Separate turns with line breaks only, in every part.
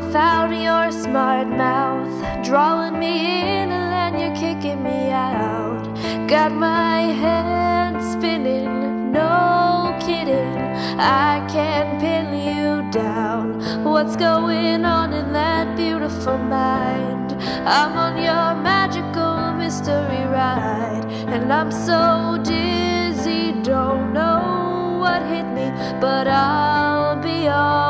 without your smart mouth? Drawing me in and then you're kicking me out. Got my head spinning, no kidding. I can't pin you down. What's going on in that beautiful mind? I'm on your magical mystery ride, and I'm so dizzy, don't know what hit me, but I'll be alright.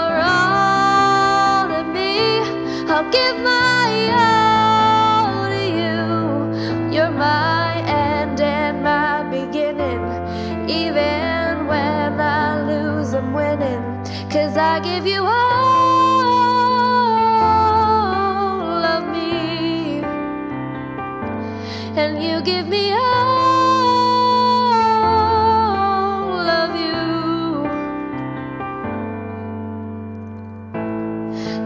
I'll give my all to you. You're my end and my beginning. Even when I lose, I'm winning. Cause I give you all of me. And you give me all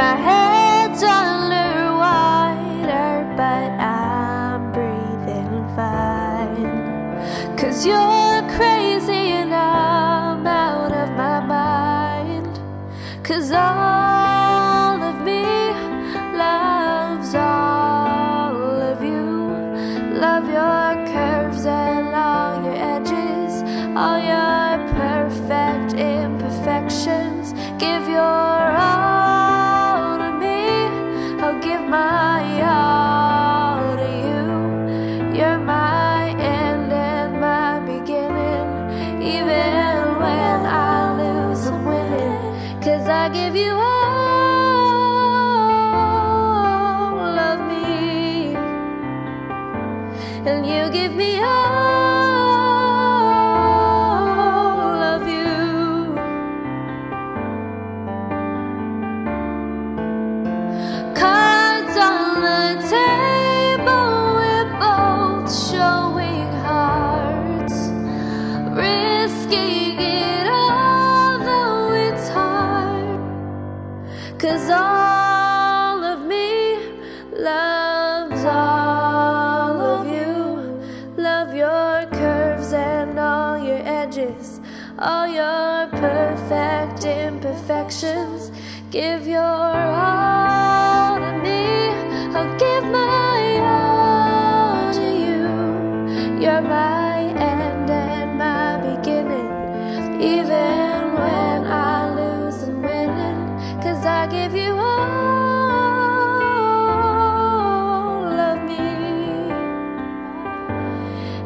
My head's underwater, but I'm breathing fine. Cause you're crazy and I'm out of my mind. Cause all I give you all of me. And you give me all of you. Cards on the table, we're both showing hearts, risking all of me loves all of you. Love your curves and all your edges, all your perfect imperfections. Give your all to me. I'll give my